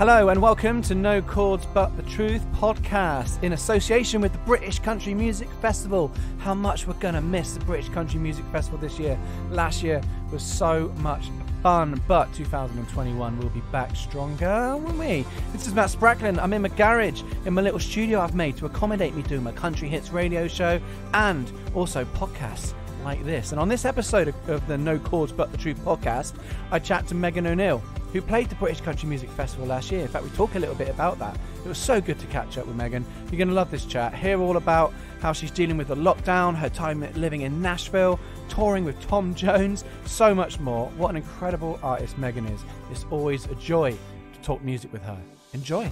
Hello and welcome to No Chords But the Truth podcast in association with the British Country Music Festival. How much we're going to miss the British Country Music Festival this year. Last year was so much fun, but 2021 will be back stronger, won't we? This is Matt Spracklin. I'm in my garage, in my little studio I've made to accommodate me doing my country hits radio show and also podcasts like this. And on this episode of, the No Chords But the Truth podcast, I chat to Megan O'Neill, who played the British Country Music Festival last year. In fact, we talk a little bit about that. It was so good to catch up with Megan. You're going to love this chat. Hear all about how she's dealing with the lockdown, her time living in Nashville, touring with Tom Jones, so much more. What an incredible artist Megan is. It's always a joy to talk music with her. Enjoy.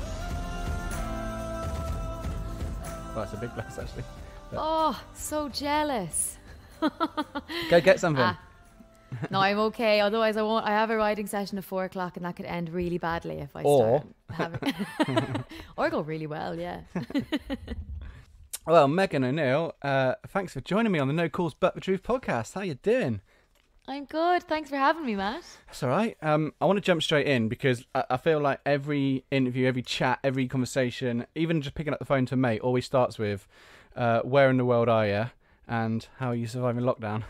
Well, it's a big glass, actually. Oh, so jealous. Go get something. Ah. No, I'm okay. Otherwise, I won't. I have a riding session at four o'clock, and that could end really badly if I Or- start having, or go really well. Yeah. Well, Megan O'Neill, uh, thanks for joining me on the No Chords But the Truth podcast. How you doing? I'm good. Thanks for having me, Matt. That's all right. Um, I want to jump straight in because I, I feel like every interview, every chat, every conversation, even just picking up the phone to a mate, always starts with, uh, "Where in the world are you?" and "How are you surviving lockdown?"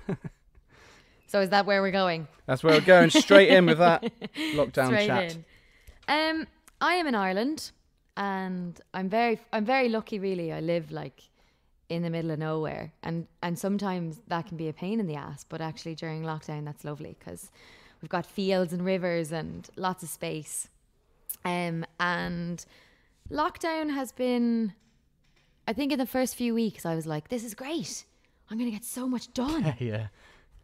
So is that where we're going? That's where we're going straight in with that lockdown Straight chat. in. Um, I am in Ireland, and I'm very, I'm very lucky. Really, I live like in the middle of nowhere, and and sometimes that can be a pain in the ass. But actually, during lockdown, that's lovely because we've got fields and rivers and lots of space. Um, and lockdown has been. I think in the first few weeks, I was like, "This is great. I'm gonna get so much done." yeah.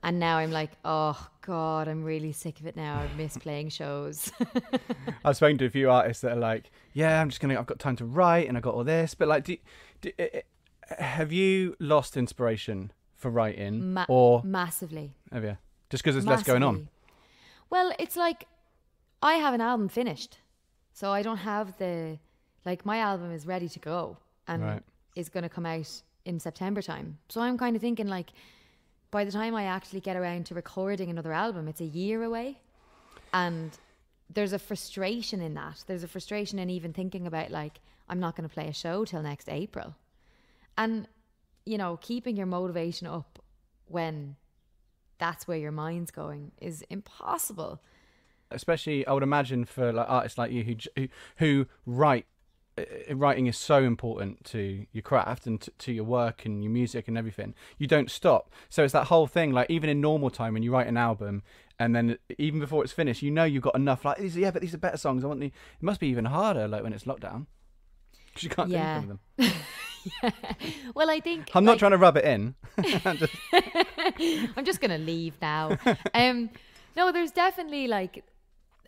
And now I'm like, oh God, I'm really sick of it now. I miss playing shows. I've spoken to a few artists that are like, "Yeah, I'm just gonna. I've got time to write, and I got all this." But like, do, do, uh, uh, have you lost inspiration for writing, Ma- or massively. have you? Just because there's less going on. Well, it's like I have an album finished. So I don't have the like my album is ready to go and Right. is going to come out in September time. So I'm kind of thinking like by the time I actually get around to recording another album, it's a year away. And there's a frustration in that. There's a frustration in even thinking about like I'm not going to play a show till next April. And you know, keeping your motivation up when that's where your mind's going is impossible. especially I would imagine for like artists like you who who, write writing is so important to your craft and to, to your work and your music and everything. You don't stop. So it's that whole thing like even in normal time when you write an album and then even before it's finished you know you've got enough like these yeah but these are better songs. I want the it must be even harder like when it's lockdown. Because you can't Yeah. do anything with them. Well, I think I'm not like, trying to rub it in. I'm just gonna leave now. um, no, there's definitely like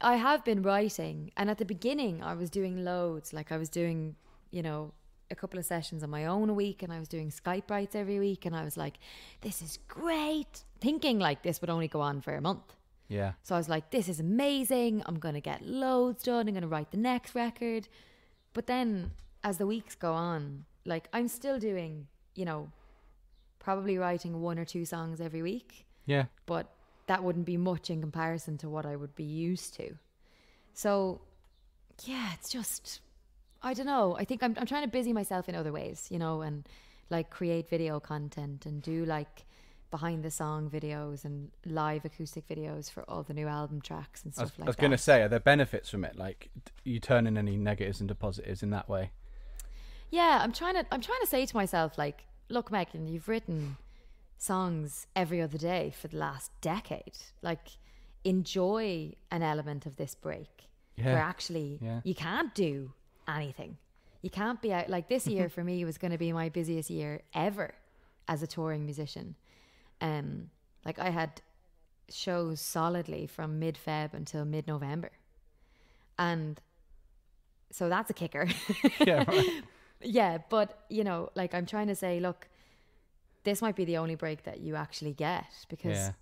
I have been writing, and at the beginning I was doing loads. Like I was doing, you know, a couple of sessions on my own a week, and I was doing Skype writes every week, and I was like, "This is great," thinking like this would only go on for a month. yeah So I was like, this is amazing. I'm going to get loads done. I'm going to write the next record. But then as the weeks go on, like I'm still doing, you know, probably writing one or two songs every week, yeah but that wouldn't be much in comparison to what I would be used to. So yeah, it's just, I don't know. I think I'm, I'm trying to busy myself in other ways, you know, and like create video content and do like behind the song videos and live acoustic videos for all the new album tracks and I was, stuff like that. I was going to say are there benefits from it like you turning any negatives into positives in that way Yeah, I'm trying to I'm trying to say to myself like, look, Megan, you've written songs every other day for the last decade. Like, enjoy an element of this break where Yeah. actually Yeah. you can't do anything. You can't be out like this year for me was going to be my busiest year ever as a touring musician. Um, like I had shows solidly from mid Feb until mid November, and so that's a kicker. yeah right. Yeah, but you know, like I'm trying to say, look, this might be the only break that you actually get because Yeah.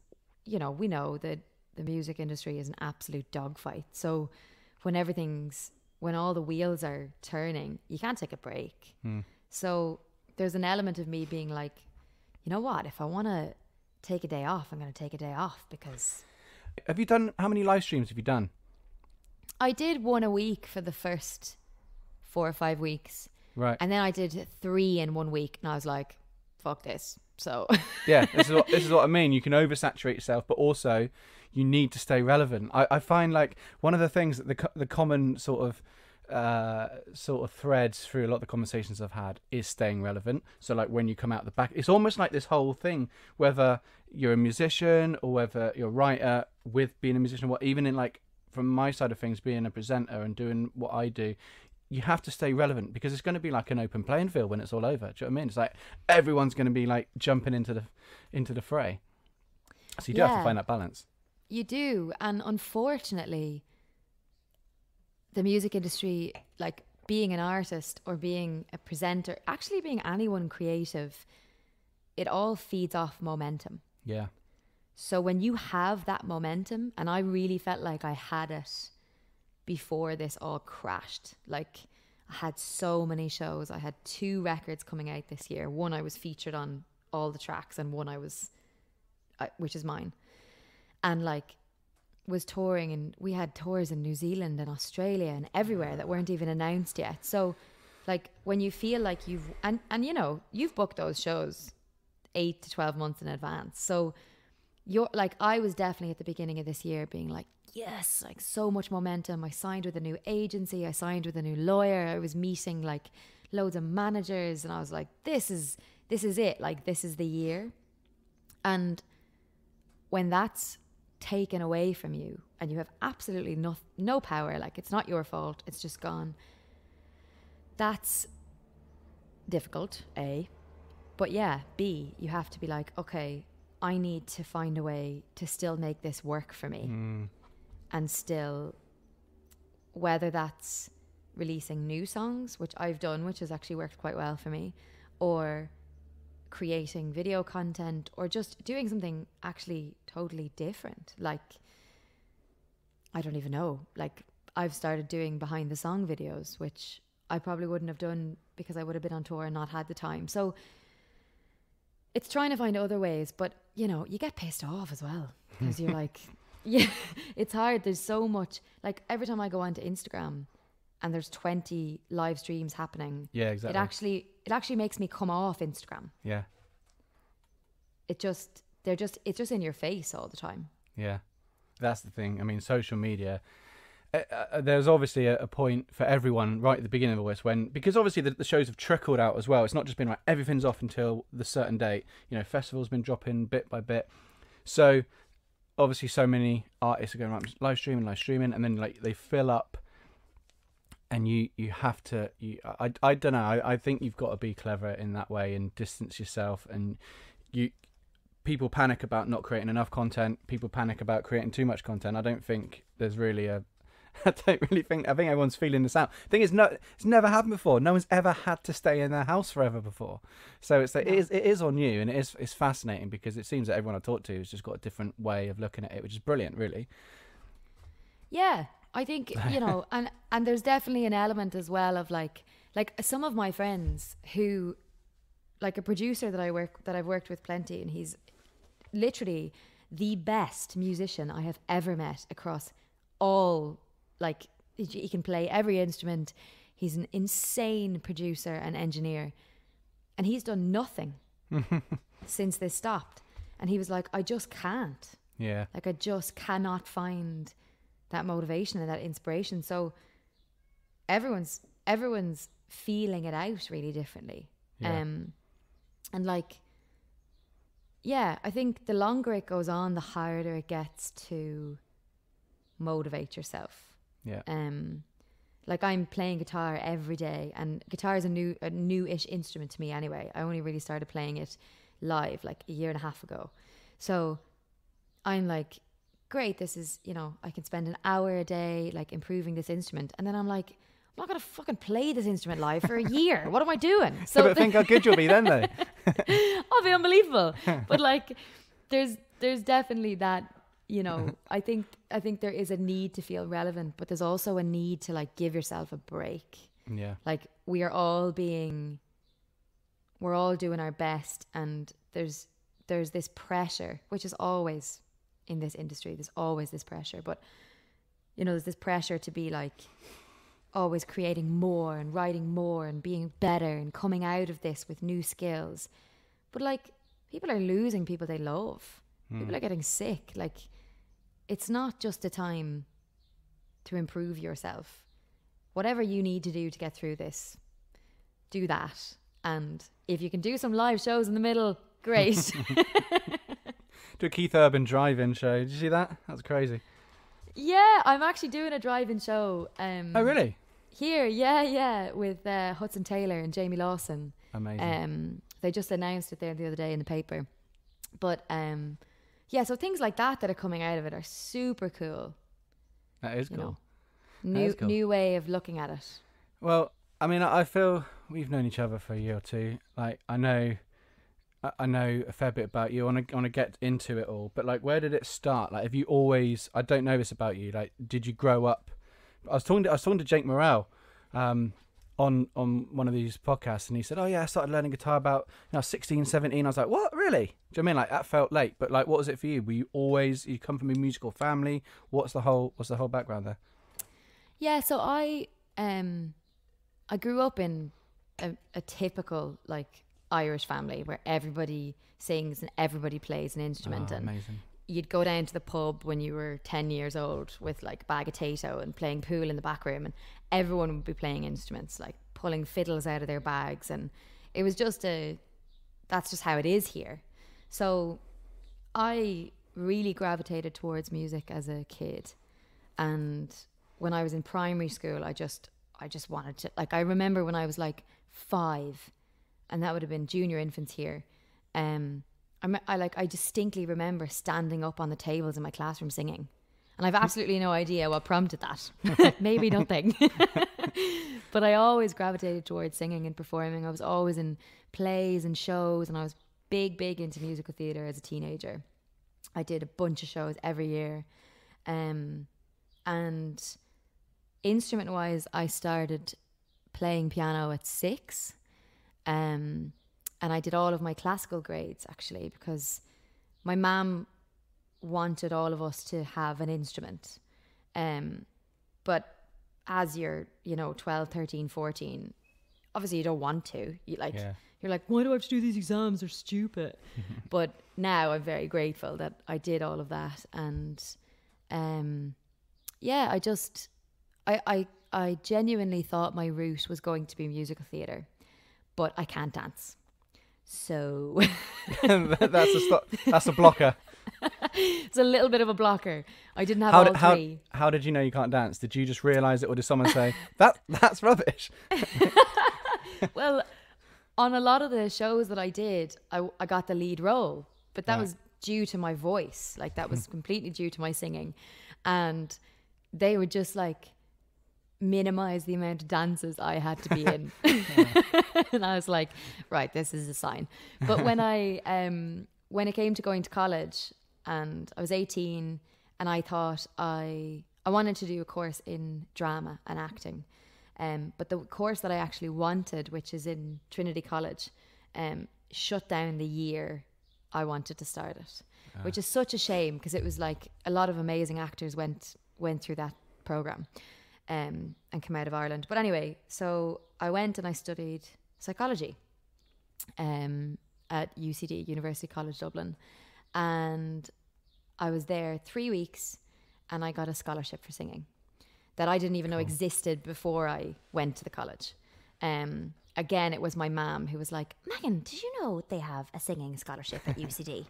you know, we know that the music industry is an absolute dogfight. So when everything's when all the wheels are turning, you can't take a break. Hmm. So there's an element of me being like, you know what, if I want to take a day off, I'm going to take a day off because Have you done how many live streams have you done? I did one a week for the first four or five weeks, Right. and then I did three in one week, and I was like, "Fuck this." So yeah, this is what this is what I mean. You can oversaturate yourself, but also you need to stay relevant. I, I find like one of the things that the the common sort of uh, sort of threads through a lot of the conversations I've had is staying relevant. So like when you come out the back, it's almost like this whole thing, whether you're a musician or whether you're a writer with being a musician, what even in like from my side of things, being a presenter and doing what I do, you have to stay relevant because it's going to be like an open playing field when it's all over. Do you know what I mean? It's like everyone's going to be like jumping into the into the fray. So you do have to find that balance. You do, and unfortunately, the music industry, like being an artist or being a presenter, actually being anyone creative, it all feeds off momentum. Yeah. So when you have that momentum, and I really felt like I had it before this all crashed. Like I had so many shows. I had two records coming out this year. One I was featured on all the tracks, and one I was, uh, which is mine, and like was touring, and we had tours in New Zealand and Australia and everywhere that weren't even announced yet. So, like when you feel like you've and and you know you've booked those shows eight to twelve months in advance, so you're like I was definitely at the beginning of this year being like yes like so much momentum. I signed with a new agency I signed with a new lawyer I was meeting like loads of managers and I was like this is this is it like this is the year. And when that's taken away from you and you have absolutely no no power like it's not your fault it's just gone that's difficult a. But yeah b you have to be like okay I need to find a way to still make this work for me. Mm. And still whether that's releasing new songs which I've done which has actually worked quite well for me or creating video content or just doing something actually totally different. Like I don't even know. Like I've started doing behind the song videos which I probably wouldn't have done because I would have been on tour and not had the time. So it's trying to find other ways, but you know, you get pissed off as well because you're like, yeah, it's hard. There's so much. Like every time I go onto Instagram and there's 20 live streams happening, Yeah, exactly. it actually it actually makes me come off Instagram. yeah. It just they're just it's just in your face all the time. Yeah, that's the thing. I mean, social media. Uh, uh, there's obviously a, a point for everyone right at the beginning of all this when because obviously the, the shows have trickled out as well. It's not just been like everything's off until the certain date. You know, festivals been dropping bit by bit. So obviously, so many artists are going live streaming, live streaming, and then like they fill up. And you, you have to you I, I don't know I, I think you've got to be clever in that way and distance yourself and you people panic about not creating enough content. People panic about creating too much content. I don't think there's really a. I don't really think. I think everyone's feeling this out. Thing is, no, it's never happened before. No one's ever had to stay in their house forever before. So it's like, it No. is it is on you, and it is it's fascinating because it seems that everyone I talk to has just got a different way of looking at it, which is brilliant, really. Yeah, I think you know, and and there's definitely an element as well of like like some of my friends who, like a producer that I work that I've worked with plenty, and he's literally the best musician I have ever met across all like he can play every instrument. He's an insane producer and engineer, and he's done nothing since this stopped. And he was like, I just can't. Yeah, Like I just cannot find that motivation and that inspiration. So everyone's everyone's feeling it out really differently. Yeah. Um and like yeah, I think the longer it goes on, the harder it gets to motivate yourself. Yeah, Um like I'm playing guitar every day and guitar is a new a new-ish instrument to me anyway. I only really started playing it live like a year and a half ago. So I'm like, great, this is, you know, I can spend an hour a day like improving this instrument. And then I'm like, I'm not gonna fucking play this instrument live for a year. what am I doing? So, but think how good you'll be then, though. I'll be unbelievable. but like, there's there's definitely that. You know, mm-hmm. I think I think there is a need to feel relevant, but there's also a need to like give yourself a break. yeah, Like we are all being, we're all doing our best, and there's there's this pressure, which is always in this industry. There's always this pressure, but you know, there's this pressure to be like always creating more and writing more and being better and coming out of this with new skills. But like people are losing people they love. People hmm. are getting sick. Like it's not just a time to improve yourself. Whatever you need to do to get through this, do that. And if you can do some live shows in the middle, great. Do a Keith Urban drive-in show. Did you see that? That's crazy. yeah, I'm actually doing a drive-in show. Um, Oh, really? Here, yeah, yeah, with uh, Hudson Taylor and Jamie Lawson. Amazing. Um, they just announced it there the other day in the paper. But um, yeah, so things like that that are coming out of it are super cool. that is You cool. know, new is cool. new way of looking at it. Well, I mean, I feel we've known each other for a year or two. Like, I know, I- I know a fair bit about you. I want to, want to get into it all. But like, where did it start? Like, have you always? I don't know this about you. Like, did you grow up? I was talking to I was talking to Jake Morrell, um, on on one of these podcasts, and he said, "Oh yeah, I started learning guitar about you know 16, 17. I was like, "What? Really?" Do you know what I mean? Like, that felt late. But like, what was it for you? Were you always? You come from a musical family. What's the whole? What's the whole background there? Yeah, so I um I grew up in a, a typical like Irish family where everybody sings and everybody plays an instrument Oh, and amazing. You'd go down to the pub when you were 10 years old with like a bag of Tayto and playing pool in the back room and everyone would be playing instruments like pulling fiddles out of their bags and it was just a that's just how it is here. So i really gravitated towards music as a kid and when i was in primary school i just i just wanted to like i remember when i was like 5 and that would have been junior infants here um I, me- I like I distinctly remember standing up on the tables in my classroom singing, and I've absolutely no idea what prompted that. Maybe nothing, but I always gravitated towards singing and performing. I was always in plays and shows, and I was big, big into musical theatre as a teenager. I did a bunch of shows every year, um, and instrument wise, I started playing piano at six. Um, and I did all of my classical grades actually because my mom wanted all of us to have an instrument. Um, but as you're, you know, 12, 13, 14, obviously you don't want to. You like Yeah. you're like, why do I have to do these exams? They're stupid. but now I'm very grateful that I did all of that and um yeah, I just I I I genuinely thought my route was going to be musical theatre, but I can't dance. So that's a stop, that's a blocker. it's a little bit of a blocker. I didn't have How all did, how, three. how did you know you can't dance? Did you just realise it, or did someone say that that's rubbish? well, on a lot of the shows that I did, I, I got the lead role, but that Right. was due to my voice. Like that was hmm. completely due to my singing, and they were just like minimize the amount of dances I had to be in. and I was like, right, this is a sign. But when I um when it came to going to college and I was 18 and I thought I I wanted to do a course in drama and acting. Um, but the course that I actually wanted, which is in Trinity College, um, shut down the year I wanted to start it, which is such a shame because it was like a lot of amazing actors went went through that program um, and come out of Ireland. But anyway, so I went and I studied psychology um, at UCD, University College Dublin, and I was there three weeks, and I got a scholarship for singing that I didn't even know existed before I went to the college. Um, again, it was my mum who was like, Megan, did you know they have a singing scholarship at UCD?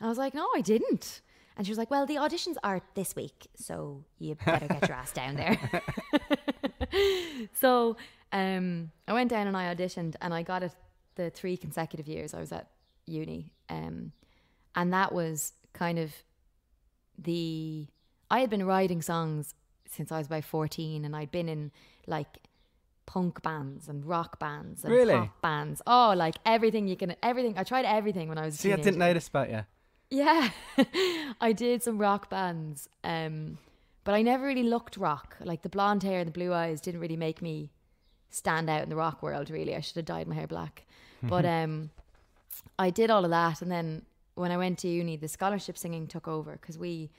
I was like, no, I didn't. And she was like, well, the auditions are this week, so you better get your ass down there. so um, I went down and I auditioned, and I got it the three consecutive years I was at uni. Um, and that was kind of the. I had been writing songs since I was about 14, and I'd been in like punk bands and rock bands and Really? pop bands. Oh, like everything you can, everything. I tried everything when I was See, I didn't this about you. Yeah, I did some rock bands, um, but I never really looked rock. Like the blonde hair and the blue eyes didn't really make me stand out in the rock world. Really, I should have dyed my hair black. But um, I did all of that, and then when I went to uni, the scholarship singing took over because we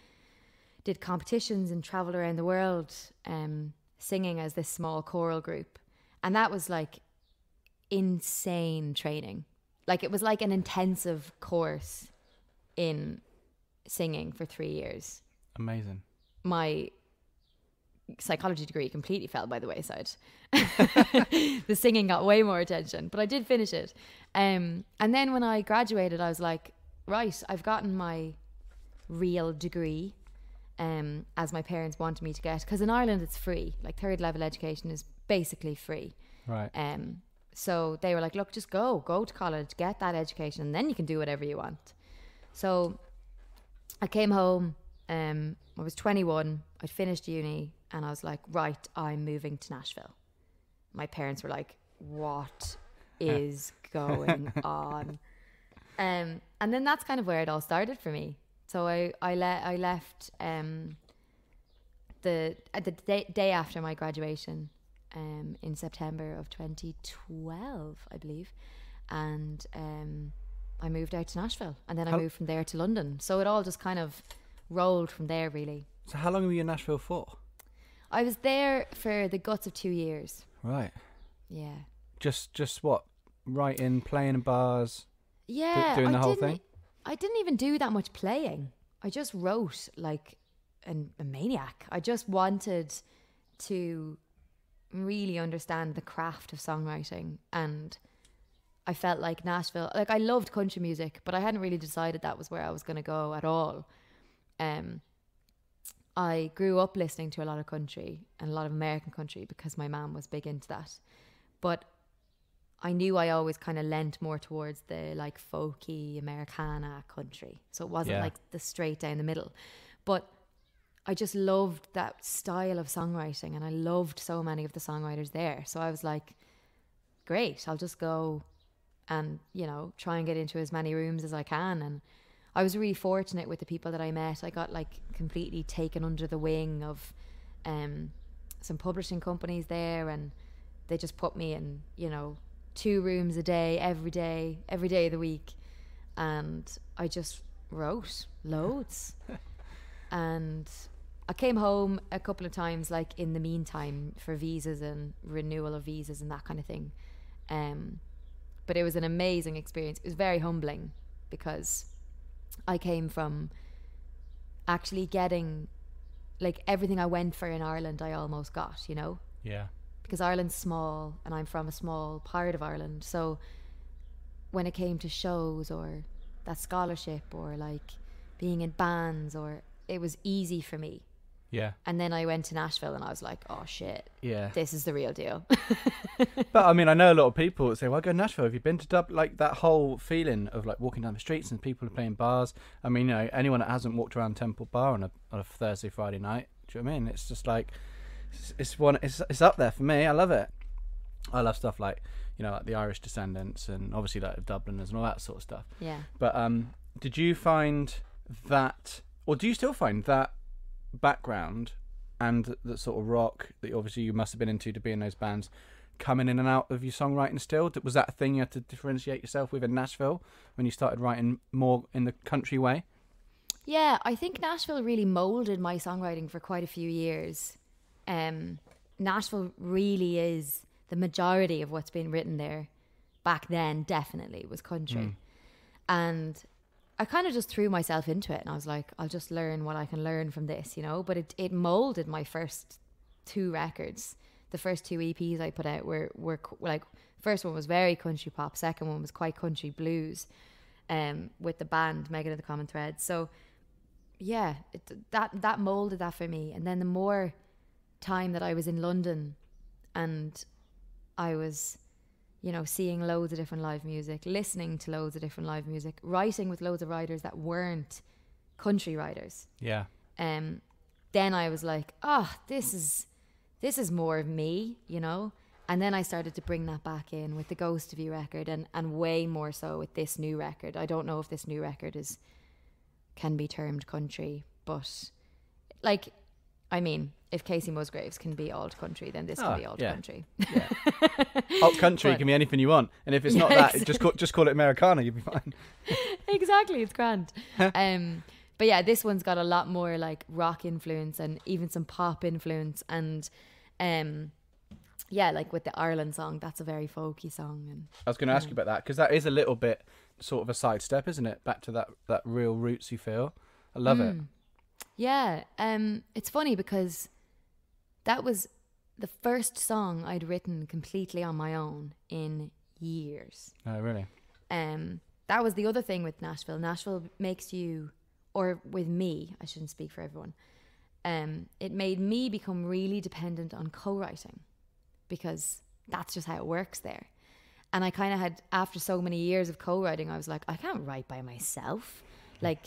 did competitions and traveled around the world um, singing as this small choral group. And that was like insane training. Like it was like an intensive course in singing for three years. Amazing. My psychology degree completely fell by the wayside. the singing got way more attention, but I did finish it. Um, and then when I graduated, I was like, right, I've gotten my real degree um, as my parents wanted me to get. Because in Ireland, it's free. Like third level education is basically free. Right. Um, so they were like, look, just go, go to college, get that education, and then you can do whatever you want. So I came home. Um, I was 21. I'd finished uni, and I was like, right, I'm moving to Nashville. My parents were like, what is going on? Um, and then that's kind of where it all started for me. So I I, le- I left um, the uh, the day, day after my graduation um, in September of 2012, I believe, and um, I moved out to Nashville, and then I How- moved from there to London. So it all just kind of rolled from there, really. So how long were you in Nashville for? I was there for the guts of two years. Right. Yeah. Just just what? Writing, playing in bars. Yeah, doing the I whole didn't- thing? I didn't even do that much playing. I just wrote like an, a maniac. I just wanted to really understand the craft of songwriting, and I felt like Nashville. Like I loved country music, but I hadn't really decided that was where I was going to go at all. Um, I grew up listening to a lot of country and a lot of American country because my mom was big into that, but I knew I always kind of leant more towards the like folky Americana country. So it wasn't Yeah. like the straight down the middle. But I just loved that style of songwriting and I loved so many of the songwriters there. So I was like, great, I'll just go and, you know, try and get into as many rooms as I can. And I was really fortunate with the people that I met. I got like completely taken under the wing of um, some publishing companies there and they just put me in, you know, two rooms a day, every day, every day of the week. And I just wrote loads. and I came home a couple of times, like in the meantime, for visas and renewal of visas and that kind of thing. Um, but it was an amazing experience. It was very humbling because I came from actually getting like everything I went for in Ireland, I almost got, you know? Yeah. because Ireland's small and I'm from a small part of Ireland. So when it came to shows or that scholarship or like being in bands or it was easy for me. Yeah. And then I went to Nashville and I was like, oh shit, Yeah. this is the real deal. But I mean, I know a lot of people that say, "Well, go to Nashville. Have you been to Dub?" Like that whole feeling of like walking down the streets and people are playing bars. I mean, you know, anyone that hasn't walked around Temple Bar on a on a Thursday, Friday night, do you know what I mean? It's just like it's, it's one. It's it's up there for me. I love it. I love stuff like you know, like the Irish Descendants and obviously like the Dubliners and all that sort of stuff. yeah. But um, did you find that, or do you still find that background and that sort of rock that obviously you must have been into to be in those bands coming in and out of your songwriting still? Was that a thing you had to differentiate yourself with in Nashville when you started writing more in the country way? Yeah, I think Nashville really molded my songwriting for quite a few years. Um, Nashville really is the majority of what's been written there back then, definitely was country. And I kind of just threw myself into it and I was like, I'll just learn what I can learn from this, you know? But it, it molded my first two records. The first two EPs I put out were, were like, first one was very country pop, second one was quite country blues um, with the band Megan of the Common Thread. So, yeah, it, that that molded that for me. And then the more time that I was in London, and I was, you know, seeing loads of different live music, listening to loads of different live music, writing with loads of writers that weren't country writers. Yeah. Um, then I was like, oh, this is this is more of me, you know. And then I started to bring that back in with the Ghost of You record, and and way more so with this new record. I don't know if this new record is can be termed country, but like, I mean, if Kacey Musgraves can be alt country, then this Oh, can be alt yeah. country. Yeah. Country But- can be anything you want, and if it's not that, just call, just call it Americana. You'll be fine. exactly, it's grand. um, but yeah, this one's got a lot more like rock influence and even some pop influence and um yeah, like with the Ireland song, that's a very folky song and I was going to ask you about that because that is a little bit sort of a sidestep, isn't it? Back to that that real rootsy feel. I love it. Mm. Yeah, um, it's funny because that was the first song I'd written completely on my own in years. Oh, really? Um, that was the other thing with Nashville. Nashville makes you, or with me, I shouldn't speak for everyone. Um, it made me become really dependent on co-writing because that's just how it works there. And I kind of had, after so many years of co-writing, I was like, I can't write by myself. Like,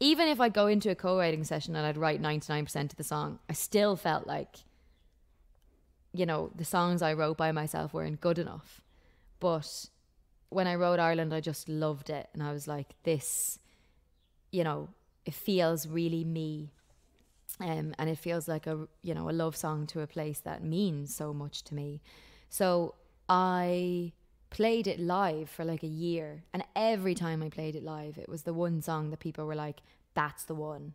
even if I go into a co-writing session and I'd write 99% of the song, I still felt like, you know, the songs I wrote by myself weren't good enough. But when I wrote Ireland, I just loved it. And I was like, this, you know, it feels really me. Um, and it feels like a, you know, a love song to a place that means so much to me. So I played it live for like a year. And every time I played it live, it was the one song that people were like, that's the one,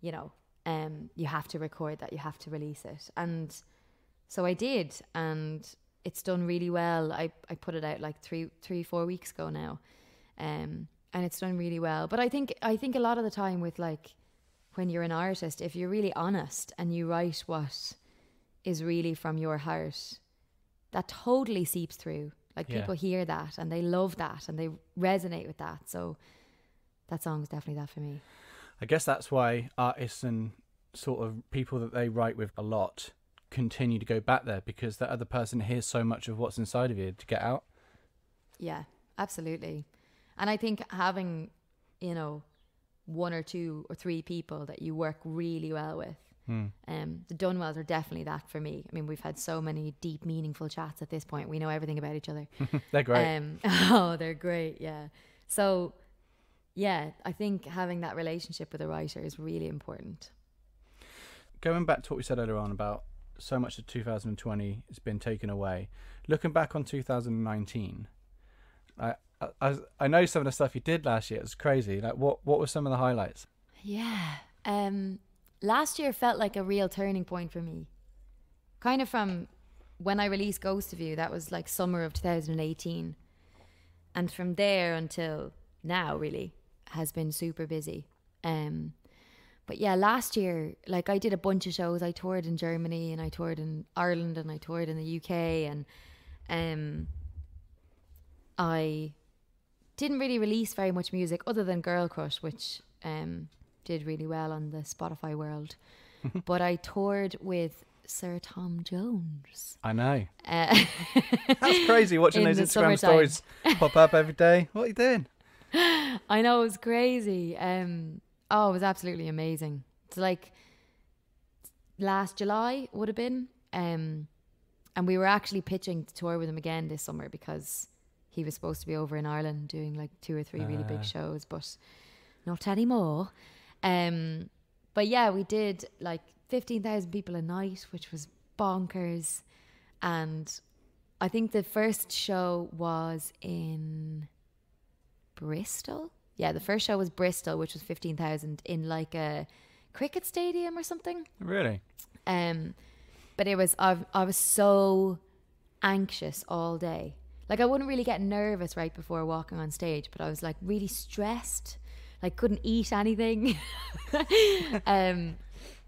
you know, um, you have to record that, you have to release it. And so I did. And it's done really well. I, I put it out like three, three, four weeks ago now. Um, and it's done really well. But I think, I think a lot of the time with like, when you're an artist, if you're really honest and you write what is really from your heart, that totally seeps through. Like Yeah. people hear that and they love that and they resonate with that. So that song is definitely that for me. I guess that's why artists and sort of people that they write with a lot continue to go back there because that other person hears so much of what's inside of you to get out. Yeah, absolutely. And I think having, you know, one or two or three people that you work really well with. Hmm. Um, the Dunwells are definitely that for me. I mean, we've had so many deep, meaningful chats at this point. We know everything about each other. They're great. Um, oh, they're great. Yeah. So, yeah, I think having that relationship with a writer is really important. Going back to what we said earlier on about so much of 2020 has been taken away. Looking back on 2019, I, I I know some of the stuff you did last year. It was crazy. Like what what were some of the highlights? Yeah. Um, last year felt like a real turning point for me. Kind of from when I released Ghost of You, that was like summer of 2018. And from there until now, really, has been super busy. Um, but yeah, last year, like I did a bunch of shows. I toured in Germany and I toured in Ireland and I toured in the UK and um, I didn't really release very much music other than Girl Crush, which um, did really well on the Spotify world. but I toured with Sir Tom Jones. I know. Uh, That's crazy watching In those Instagram summertime. stories pop up every day. What are you doing? I know it was crazy. Um, oh, it was absolutely amazing. It's like last July would have been, um, and we were actually pitching to tour with him again this summer because he was supposed to be over in Ireland doing like two or three really Ah. big shows, but not anymore. Um, but yeah, we did like fifteen thousand people a night, which was bonkers, and I think the first show was in Bristol. Yeah, the first show was Bristol, which was fifteen thousand in like a cricket stadium or something. Really? Um, but it was I, I was so anxious all day. Like I wouldn't really get nervous right before walking on stage, but I was like really stressed. Like couldn't eat anything. um,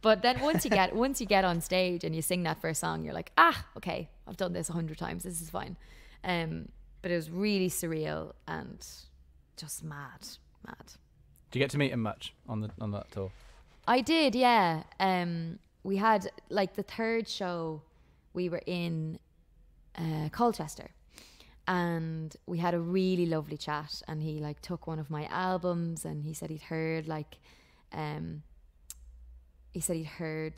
but then once you get once you get on stage and you sing that first song, you're like, ah, okay, I've done this a hundred times. This is fine. Um, but it was really surreal and just mad, mad. Do you get to meet him much on the on that tour? I did, yeah. Um, we had like the third show, we were in uh, Colchester, and we had a really lovely chat. And he like took one of my albums, and he said he'd heard like, um, he said he'd heard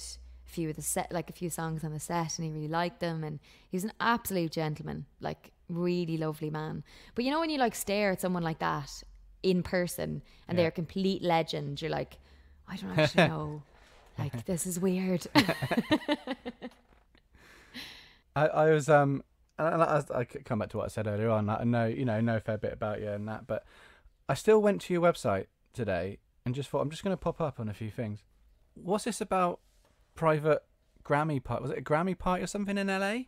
a few of the set, like a few songs on the set, and he really liked them. And he was an absolute gentleman, like really lovely man. But you know when you like stare at someone like that in person, and Yeah. they're a complete legend, you're like. I don't actually know. Like this is weird. I, I was um and I, I could come back to what I said earlier on. I know you know know a fair bit about you and that, but I still went to your website today and just thought I'm just going to pop up on a few things. What's this about? Private Grammy party? Was it a Grammy party or something in LA?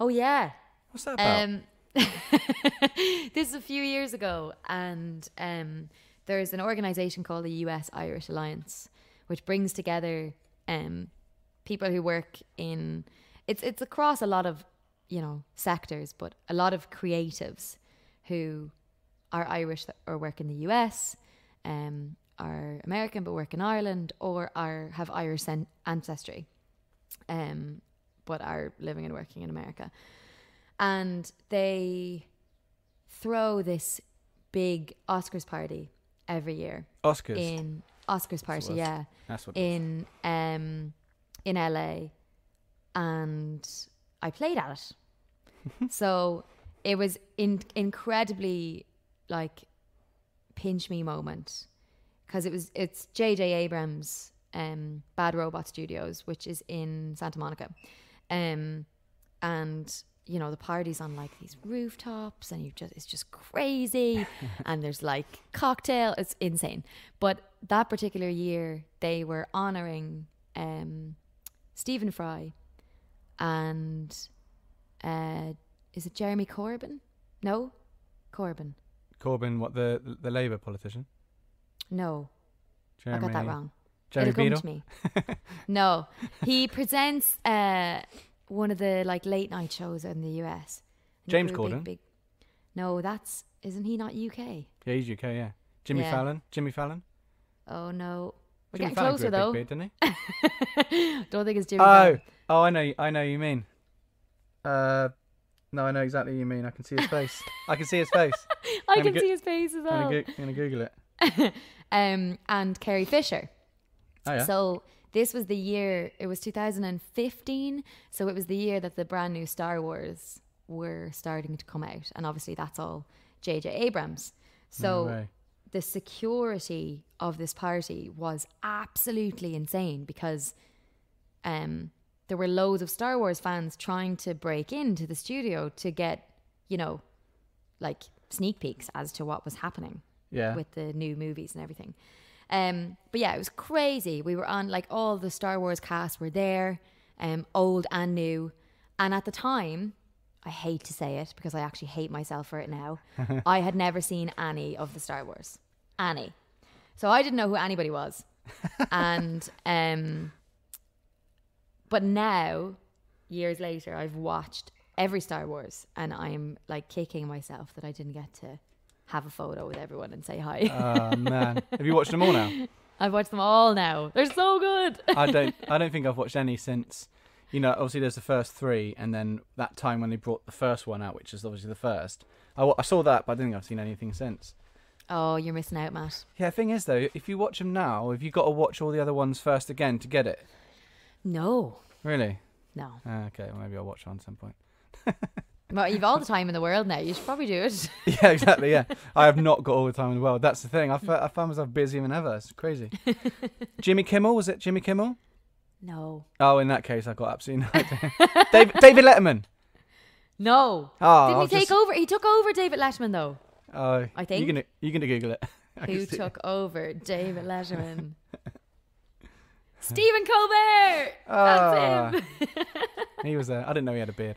Oh yeah. What's that about? Um, this is a few years ago, and um, there's an organization called the US Irish Alliance, which brings together um, people who work in it's it's across a lot of you know sectors, but a lot of creatives who are Irish or work in the US, um, are American but work in Ireland, or are have Irish ancestry, um, but are living and working in America, and they throw this big Oscars party every year Oscars. in Oscars party, was. yeah, That's what. in um in LA, and I played at it. so it was in- incredibly like pinch me moment because it was it's J.J. Abrams um Bad Robot Studios, which is in Santa Monica, um and you know the parties on like these rooftops and you just it's just crazy. And there's like cocktail it's insane. But that particular year they were honoring um Stephen Fry and uh is it Jeremy Corbyn? No? Corbyn. Corbyn, what the the Labour politician? no. Jeremy, I got that wrong. Jeremy It'll come to me. no, he presents uh, one of the like late night shows in the US. James Corden? Big, big, no, that's isn't he not UK? Yeah, he's UK. Yeah. Jimmy Yeah. Fallon. Jimmy Fallon. Oh no, we're Jimmy getting Fallon closer though. Big beard, didn't he? Don't think it's Jimmy. Oh, Fallon. oh, I know, I know you mean. Uh, no, I know exactly what you mean. I can see his face. I can see his face. I I'm can go- see his face as I'm well. gonna, go- I'm gonna Google it. um, and Carrie Fisher. Oh yeah. So this was the year. It was 2015. So it was the year that the brand new Star Wars were starting to come out, and obviously that's all J.J. Abrams. So way. the security of this party was absolutely insane because um, there were loads of Star Wars fans trying to break into the studio to get, you know, like sneak peeks as to what was happening yeah. with the new movies and everything. Um, but yeah, it was crazy. We were on like all the Star Wars cast were there, um, old and new. And at the time, I hate to say it because I actually hate myself for it now. I had never seen any of the Star Wars, any. So I didn't know who anybody was, and um, but now, years later, I've watched every Star Wars, and I'm like kicking myself that I didn't get to have a photo with everyone and say hi. Oh man, have you watched them all now? I've watched them all now. They're so good. I don't. I don't think I've watched any since. You know, obviously there's the first three, and then that time when they brought the first one out, which is obviously the first. I, I saw that, but I don't think I've seen anything since. Oh, you're missing out, Matt. Yeah, thing is though, if you watch them now, have you got to watch all the other ones first again to get it? No, Really? no. Ah, okay, well, maybe I'll watch one at some point. Well, you've all the time in the world now. You should probably do it. yeah, exactly. Yeah, I have not got all the time in the world. That's the thing. I, f- I found myself busier than ever. It's crazy. Jimmy Kimmel was it? Jimmy Kimmel? No, Oh, in that case, I got absolutely no idea. David, David Letterman. no. Oh, Didn't he I'll take just- over? He took over David Letterman, though. Oh, I think. you're gonna you're gonna Google it. I Who took over David Letterman? Stephen Colbert. Ah. That's him. He was there. I didn't know he had a beard.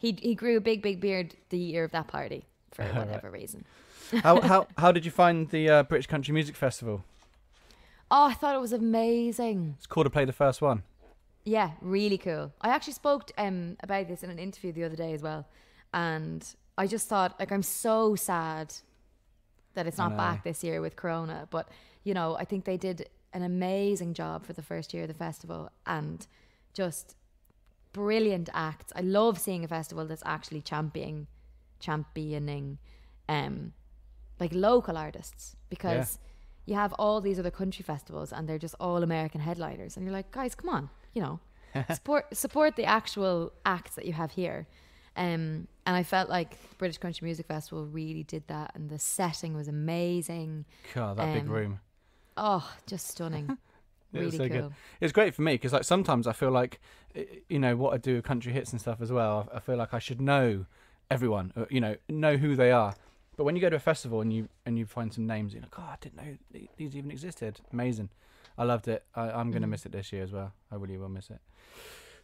He he grew a big big beard the year of that party for whatever reason. How how how did you find the uh, British Country Music Festival? Oh, I thought it was amazing. It's cool to play the first one. Yeah, really cool. I actually spoke um, about this in an interview the other day as well, and I just thought like I'm so sad that it's not back this year with Corona, but you know I think they did an amazing job for the first year of the festival and just brilliant acts. I love seeing a festival that's actually championing, championing, um, like local artists because you have all these other country festivals and they're just all American headliners, and you're like, guys, come on, you know, support support the actual acts that you have here. Um, and I felt like British Country Music Festival really did that, and the setting was amazing. God, that big Um, room. Oh, just stunning. It was so cool. good. It's great for me because like sometimes I feel like, you know, what I do with country hits and stuff as well. I feel like I should know everyone, uh, you know, know who they are. But when you go to a festival and you and you find some names, you're like, oh, I didn't know these even existed. Amazing. I loved it. I, I'm going to Mm. miss it this year as well. I really will miss it.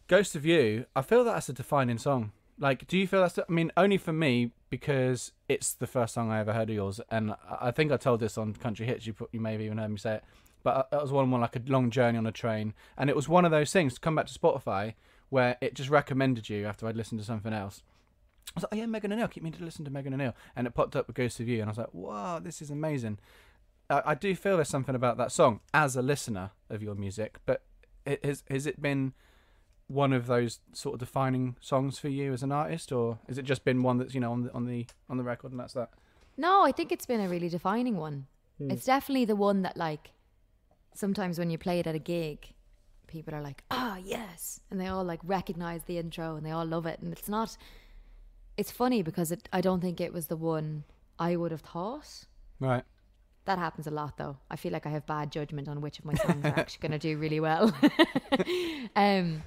Ghost of You. I feel that that's a defining song. Like, do you feel that's? I mean, only for me because it's the first song I ever heard of yours, and I I think I told this on Country Hits. You put, you may have even heard me say it, but it was one one like a long journey on a train, and it was one of those things to come back to Spotify where it just recommended you after I'd listened to something else. I was like, oh yeah, Megan O'Neill. Keep me to listen to Megan O'Neill, and it popped up with Ghost of You, and I was like, wow, this is amazing. I, I do feel there's something about that song as a listener of your music, but it, has has it been one of those sort of defining songs for you as an artist, or has it just been one that's you know on the on the on the record and that's that? No, I think it's been a really defining one. Hmm. It's definitely the one that like sometimes when you play it at a gig, people are like, "Ah, yes," and they all like recognize the intro and they all love it. And it's not. It's funny because it, I don't think it was the one I would have thought. Right. That happens a lot, though. I feel like I have bad judgment on which of my songs are actually going to do really well. um,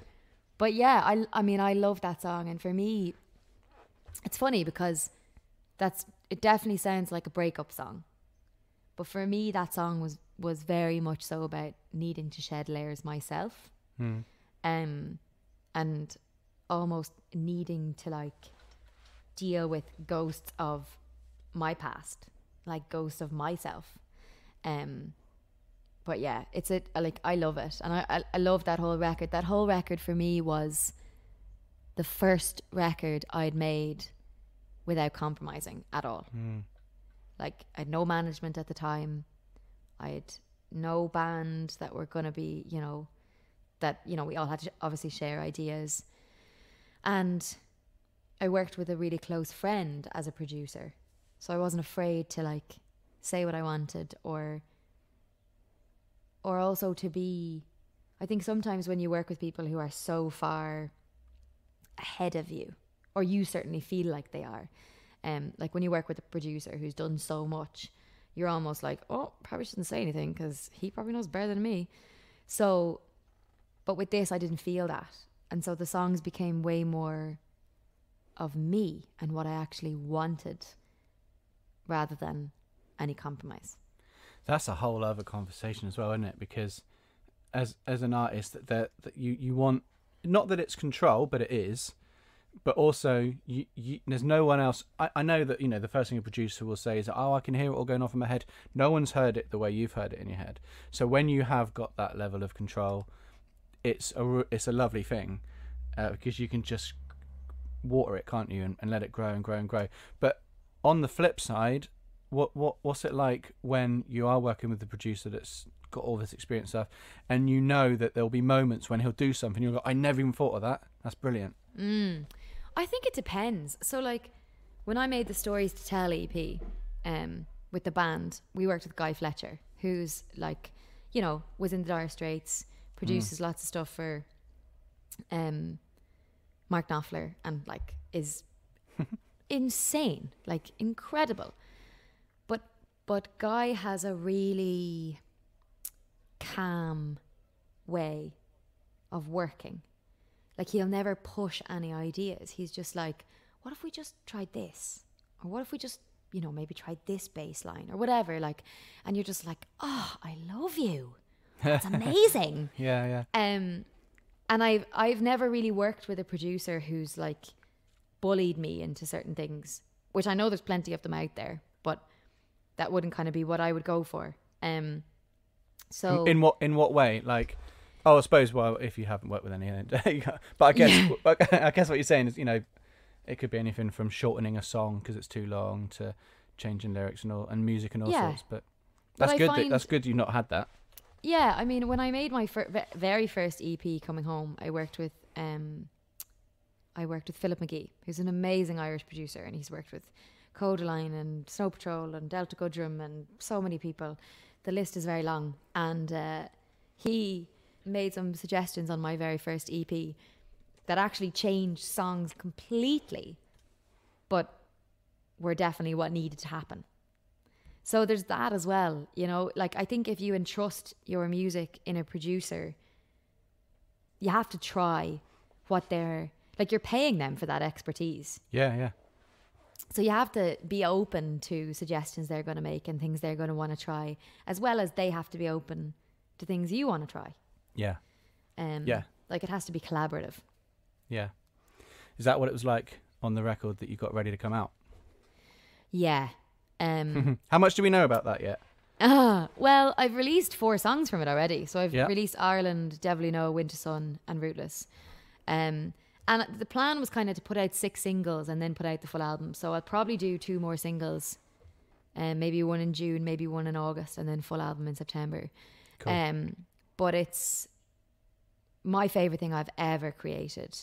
but yeah, I, I mean, I love that song, and for me, it's funny because that's it. Definitely sounds like a breakup song, but for me, that song was was very much so about needing to shed layers myself, Hmm. um, and almost needing to like deal with ghosts of my past, like ghosts of myself. Um, but yeah, it's a like I love it, and I, I I love that whole record. That whole record for me was the first record I'd made without compromising at all. Hmm. Like I had no management at the time. I had no band that were gonna be, you know, that you know we all had to obviously share ideas, and I worked with a really close friend as a producer, so I wasn't afraid to like say what I wanted or or also to be I think sometimes when you work with people who are so far ahead of you or you certainly feel like they are um like when you work with a producer who's done so much you're almost like oh probably shouldn't say anything because he probably knows better than me so but with this I didn't feel that and so the songs became way more of me and what I actually wanted rather than any compromise That's a whole other conversation as well, isn't it? Because as as an artist, that that, that you you want not that it's control, but it is. But also, you, you, there's no one else. I, I know that you know the first thing a producer will say is, "Oh, I can hear it all going off in my head." No one's heard it the way you've heard it in your head. So when you have got that level of control, it's a it's a lovely thing uh, because you can just water it, can't you, and, and let it grow and grow and grow. But on the flip side, what what what's it like when you are working with the producer that's got all this experience stuff, and you know that there'll be moments when he'll do something you'll go, I never even thought of that. That's brilliant. Mm. I think it depends. So, like, when I made the Stories to Tell EP um, with the band, we worked with Guy Fletcher, who's like, you know, was in the Dire Straits, produces lots of stuff for um, Mark Knopfler, and like is insane, like incredible. But but Guy has a really calm way of working. Like he'll never push any ideas. He's just like, what if we just tried this? Or what if we just, you know, maybe tried this bassline or whatever? Like, and you're just like, oh, I love you. That's amazing. Yeah, yeah. Um, and I've I've never really worked with a producer who's like bullied me into certain things, which I know there's plenty of them out there, but that wouldn't kind of be what I would go for. Um, so In what in what way? Like, oh, I suppose. Well, if you haven't worked with any, then- but I guess but I guess what you're saying is, you know, it could be anything from shortening a song because it's too long to changing lyrics and all and music and all Yeah. sorts. But But that's I good. That, that's good. You've not had that. Yeah, I mean, when I made my fir- very first EP coming home, I worked with um, I worked with Philip Magee, who's an amazing Irish producer, and he's worked with Kodaline and Snow Patrol and Delta Goodrem and so many people. The list is very long, and uh, he made some suggestions on my very first EP that actually changed songs completely, but were definitely what needed to happen. So there's that as well, you know. Like I think if you entrust your music in a producer, you have to try what they're like. You're paying them for that expertise, Yeah, yeah. So you have to be open to suggestions they're going to make and things they're going to want to try, as well as they have to be open to things you want to try. Yeah. Um, Yeah. Like it has to be collaborative. Yeah. Is that what it was like on the record that you got ready to come out? Yeah. Um, How much do we know about that yet? ah, well, I've released four songs from it already. So I've Yeah. released Ireland, Devil You Know, Winter Sun, and Rootless. Um, and the plan was kind of to put out six singles and then put out the full album. So I'll probably do two more singles, um, maybe one in June, maybe one in August, and then full album in September. Cool. Um, but it's my favorite thing I've ever created,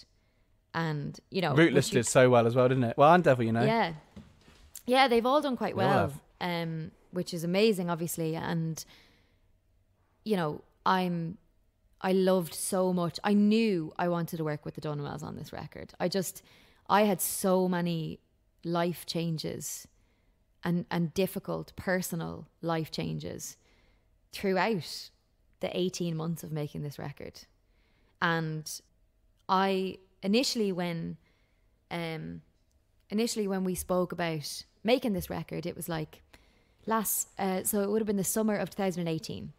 and you know, Rootless did so well as well, didn't it? Well, and Devil, you know. yeah, yeah, they've all done quite well, um, which is amazing, obviously, and you know, I'm. I loved so much. I knew I wanted to work with the Dunwells on this record. I just, I had so many life changes and, and difficult personal life changes throughout the 18 months of making this record. And I initially when um initially when we spoke about making this record, it was like last uh, so it would have been the summer of 2018.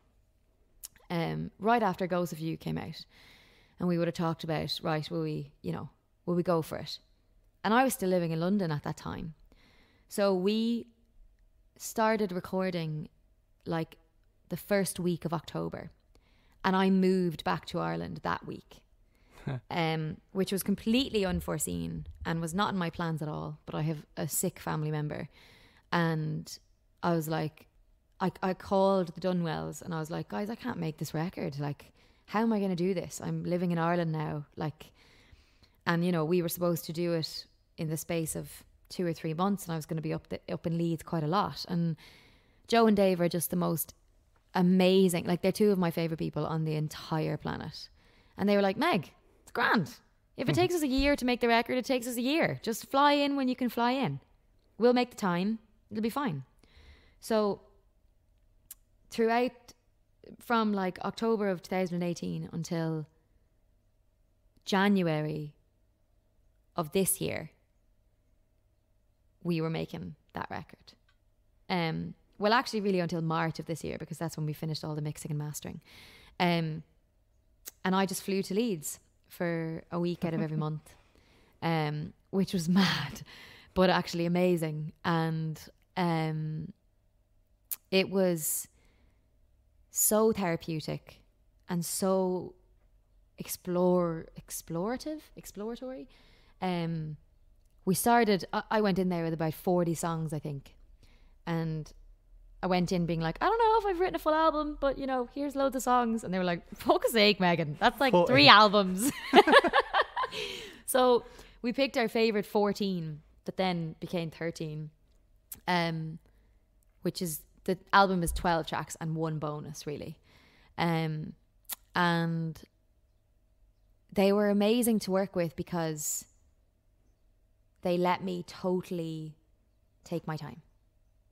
Um right after Ghost of You came out. And we would have talked about, right, will we, you know, will we go for it? And I was still living in London at that time. So we started recording like the first week of October. And I moved back to Ireland that week, um, which was completely unforeseen and was not in my plans at all. But I have a sick family member. And I was like, I, I called the Dunwells and I was like, guys, I can't make this record. Like, how am I going to do this? I'm living in Ireland now. Like, and you know, we were supposed to do it in the space of two or three months, and I was going to be up the, up in Leeds quite a lot. And Joe and Dave are just the most amazing. Like, they're two of my favorite people on the entire planet. And they were like, Meg, it's grand. If it takes us a year to make the record, it takes us a year. Just fly in when you can fly in. We'll make the time. It'll be fine. So throughout from like October of 2018 until January of this year, we were making that record. Um, well, actually, really until March of this year because that's when we finished all the mixing and mastering. Um, and I just flew to Leeds for a week out of every month, um, which was mad, but actually amazing. And um, it was so therapeutic and so explore explorative exploratory um we started I, I went in there with about 40 songs i think and i went in being like i don't know if i've written a full album but you know here's loads of songs. And they were like fuck's sake megan that's like 40. three albums. So we picked our favorite 14 that then became 13 um which is the album is 12 tracks and one bonus really. Um and they were amazing to work with because they let me totally take my time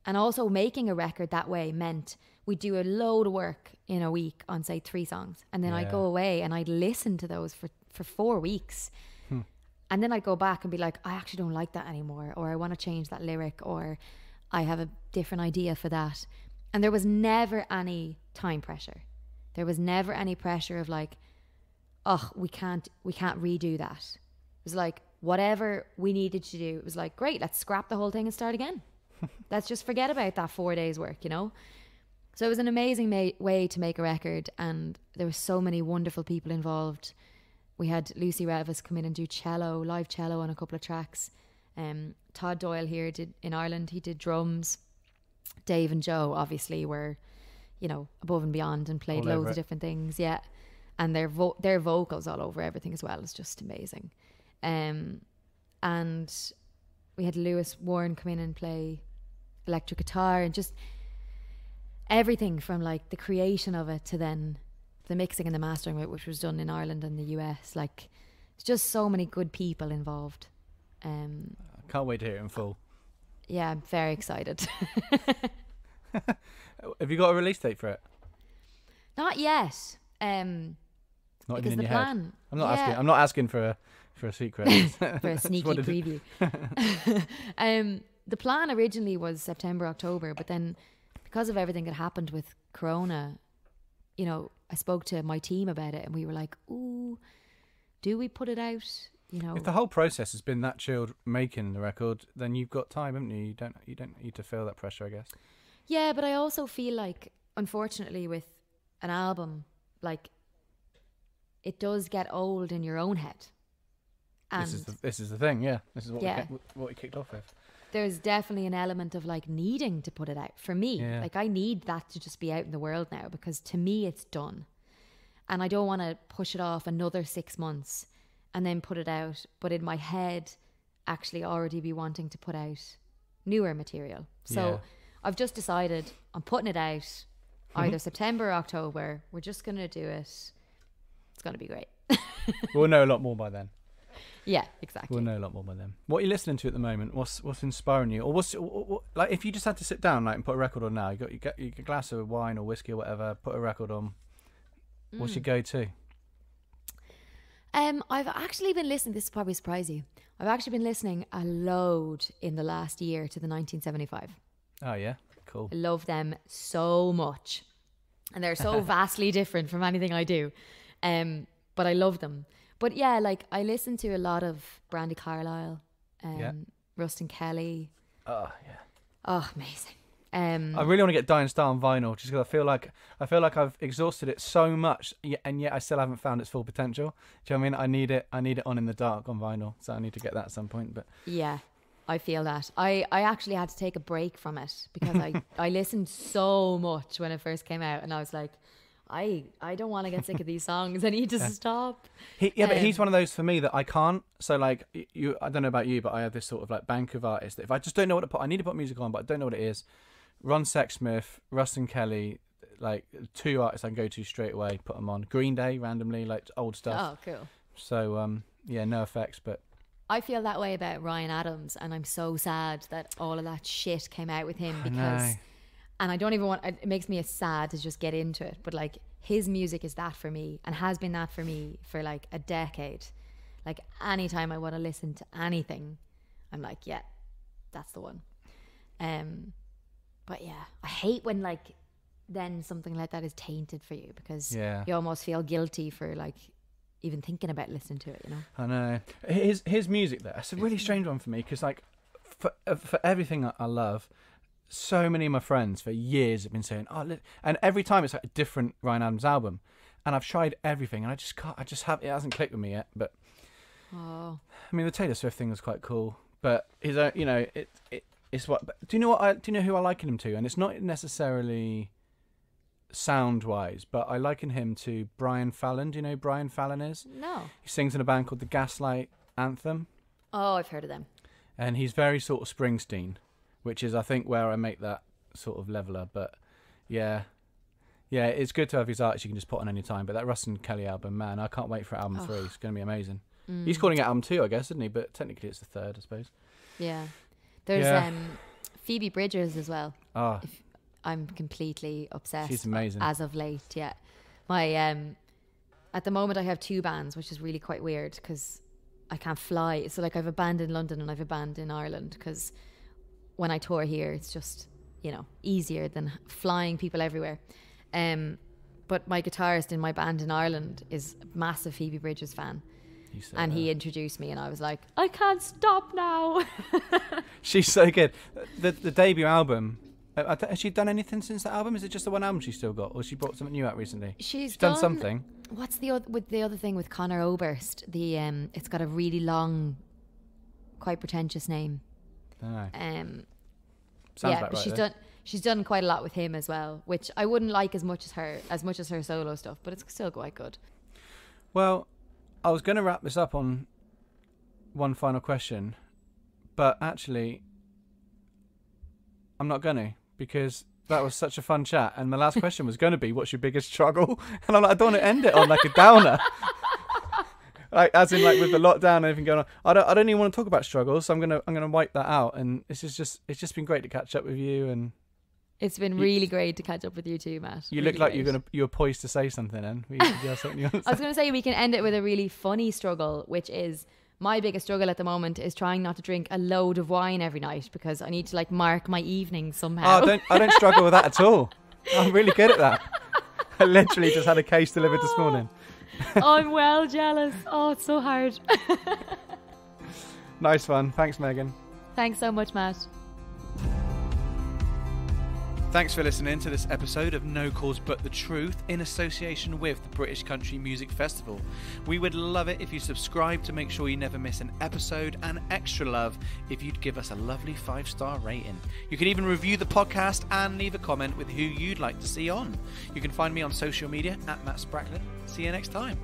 and also making a record that way meant we'd do a load of work in a week on say three songs and then i'd go away and i'd listen to those for for four weeks hmm. and then I'd go back and be like, I actually don't like that anymore, or I want to change that lyric, or I have a different idea for that. And there was never any time pressure. There was never any pressure of like, oh, we can't, we can't redo that. It was like whatever we needed to do. It was like, great, let's scrap the whole thing and start again. Let's just forget about that four days work, you know. So it was an amazing ma- way to make a record, and there were so many wonderful people involved we had Lucy Revis come in and do cello, live cello on a couple of tracks. Um, Todd Doyle here did in Ireland. He did drums. Dave and Joe obviously were, you know, above and beyond and played All loads it. of different things. Yeah, and their vo- their vocals all over everything as well is just amazing. Um, and we had Lewis Warren come in and play electric guitar and just everything from like the creation of it to then the mixing and the mastering of it, which was done in Ireland and the US. Like, it's just so many good people involved. Um, I can't wait to hear it in full. yeah, I'm very excited. Have you got a release date for it? Not yet. Um, Not even in the your plan. head. I'm not yeah, asking. I'm not asking for a for a secret. for a sneaky preview. um, the plan originally was September, October, but then because of everything that happened with Corona, you know, I spoke to my team about it and we were like, ooh, do we put it out? You know, If the whole process has been that chilled making the record, then you've got time, haven't you? You don't you don't need to feel that pressure, I guess. yeah, but I also feel like, unfortunately, with an album, like it does get old in your own head. And this is the, this is the thing, yeah. This is what Yeah. we, what we kicked off with. There's definitely an element of like needing to put it out for me. Yeah. Like I need that to just be out in the world now because to me it's done. And I don't want to push it off another 6 months and then put it out, but in my head actually already be wanting to put out newer material. So Yeah. I've just decided I'm putting it out Mm-hmm. either September or October. We're just going to do it. It's going to be great. we'll know a lot more by then. Yeah, exactly. We'll know a lot more by then. What are you listening to at the moment? What's what's inspiring you, or what's what, what, like if you just had to sit down like and put a record on now? You got you get you get a glass of wine or whiskey or whatever. Put a record on. What's Mm. your go-to? Um, I've actually been listening. This will probably surprise you. I've actually been listening a load in the last year to the 1975. Oh yeah, cool. I love them so much, and they're so vastly different from anything I do. Um, but I love them. But yeah, like I listen to a lot of Brandi Carlile, um, Yeah. Ruston Kelly. Oh yeah. Oh, amazing. Um, I really want to get Dying Star on vinyl, just because I feel like I feel like I've exhausted it so much, and yet I still haven't found its full potential. Do you know what I mean? I need it. I need it on in the dark on vinyl, so I need to get that at some point. But Yeah, I feel that. I, I actually had to take a break from it because I, I listened so much when it first came out and I was like, I I don't want to get sick of these songs. I need to stop. he, yeah, but he's Um, one of those for me that I can't. So like you, I don't know about you, but I have this sort of like bank of artists that if I just don't know what to put, I need to put music on, but I don't know what it is. Ron Sexsmith, Ruston Kelly, like two artists I can go to straight away, put them on. Green Day randomly, like old stuff. Oh, cool. So um, yeah, no effects, but I feel that way about Ryan Adams and I'm so sad that all of that shit came out with him because. And I don't even want it makes me sad to just get into it, but like his music is that for me and has been that for me for like a decade. Like anytime I want to listen to anything, I'm like, yeah, that's the one. Um but yeah, I hate when like then something like that is tainted for you because Yeah. you almost feel guilty for like even thinking about listening to it, you know. I know his his music though. It's a really strange one for me because like for uh, for everything I, I love, so many of my friends for years have been saying, "Oh," and every time it's like a different Ryan Adams album, and I've tried everything, and I just can't. I just have it hasn't clicked with me yet. But Oh. I mean, the Taylor Swift thing was quite cool, but his own, you know, it it it's what. Do you know what? I, do you know who I liken him to? And it's not necessarily sound wise, but I liken him to Brian Fallon. Do you know who Brian Fallon is? No. He sings in a band called the Gaslight Anthem. Oh, I've heard of them. and he's very sort of Springsteen, which is I think where I make that sort of leveler. But yeah, yeah, it's good to have his art you can just put on any time. But that Ruston Kelly album, man, I can't wait for album Oh. three. It's going to be amazing. Mm. He's calling it album two, I guess, isn't he? But technically, it's the third, I suppose. Yeah. There's Yeah. um Phoebe Bridgers as well. Ah, I'm completely obsessed. She's amazing. As of late, yeah. My um at the moment I have two bands, which is really quite weird because I can't fly. So like I have a band in London and I have a band in Ireland because when I tour here, it's just you know easier than flying people everywhere. Um, but my guitarist in my band in Ireland is a massive Phoebe Bridgers fan, and that. he introduced me, and I was like, I can't stop now. she's so good. The the debut album. uh, Has she done anything since that album? Is it just the one album she's still got, or she brought something new out recently? She's, She's done, something. What's the other with the other thing with Conor Oberst? The um, it's got a really long, quite pretentious name. I. Um, Sounds yeah, but right. she's done she's done quite a lot with him as well, which I wouldn't like as much as her as much as her solo stuff, but it's still quite good. Well, I was going to wrap this up on one final question, but actually, I'm not going to because that was such a fun chat. And my last question was going to be, "What's your biggest struggle?" And I'm like, I don't want to end it on like a downer. like as in like with the lockdown and everything going on. I don't I don't even want to talk about struggles, so I'm gonna I'm gonna wipe that out. And this is just it's just been great to catch up with you and It's been You- really great to catch up with you too, Matt. you Really look like you're gonna you're poised to say something. Then you, you have something I was going to say we can end it with a really funny struggle, which is my biggest struggle at the moment is trying not to drink a load of wine every night because I need to like mark my evening somehow. Oh, I don't, I don't struggle with that at all. I'm really good at that. I literally just had a case delivered this morning. I'm well jealous. Oh, it's so hard. Nice one. Thanks, Megan. Thanks so much, Matt. Thanks for listening to this episode of No Chords But the Truth in association with the British Country Music Festival. We would love it if you subscribe to make sure you never miss an episode, and extra love if you'd give us a lovely five star rating. You can even review the podcast and leave a comment with who you'd like to see on. You can find me on social media at Matt Spracklin. See you next time.